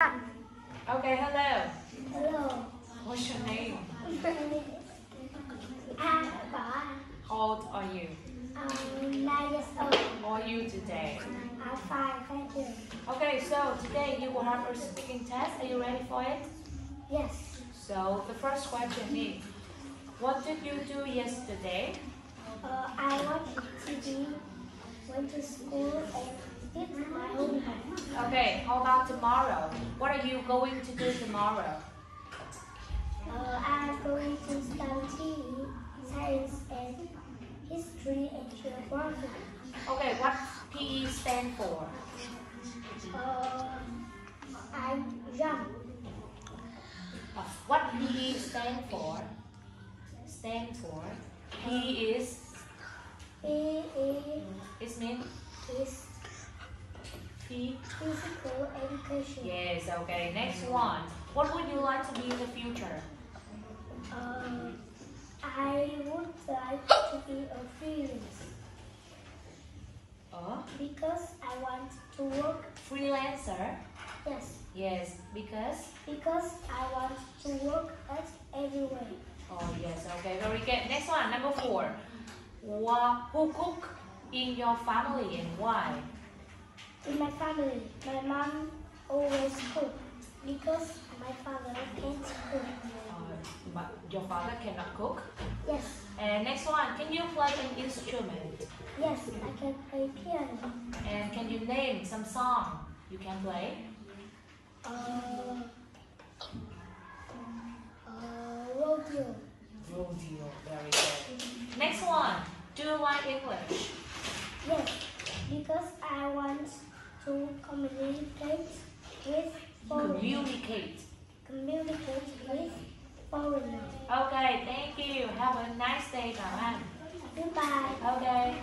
Okay, hello. Hello. What's your name? I'm How old are you? um, nine years old. How are you today? I'm fine, thank you. Okay, so today you will have a speaking test. Are you ready for it? Yes. So the first question is, what did you do yesterday? Uh, I watched TV, went to school, and did. Okay, how about tomorrow? What are you going to do tomorrow? Uh, I'm going to study science and history and geography. Okay, what PE stand for? Uh, I jump. Uh, What PE stand for? Stand for? PE is P is mean is. Physical education. Yes. Okay. Next one. What would you like to be in the future? Um, I would like to be a freelance Oh? because I want to work. freelancer. Yes, Yes, because. because I want to work at everywhere. Oh yes. Okay. Very good. Next one. Number four. Who cook in your family and why? In my family, my mom always cook because my father can't cook. Uh, but your father cannot cook. Yes, And next one. Can you play an instrument? yes, I can play piano. And can you name some song you can play? Uh, uh, rodeo. Rodeo. Very good. Next one. Do you like English? Yes, because I want to communicate with foreigners. Communicate. Communicate with foreigners. Okay, thank you. Have a nice day, Bảo An. Goodbye. Okay.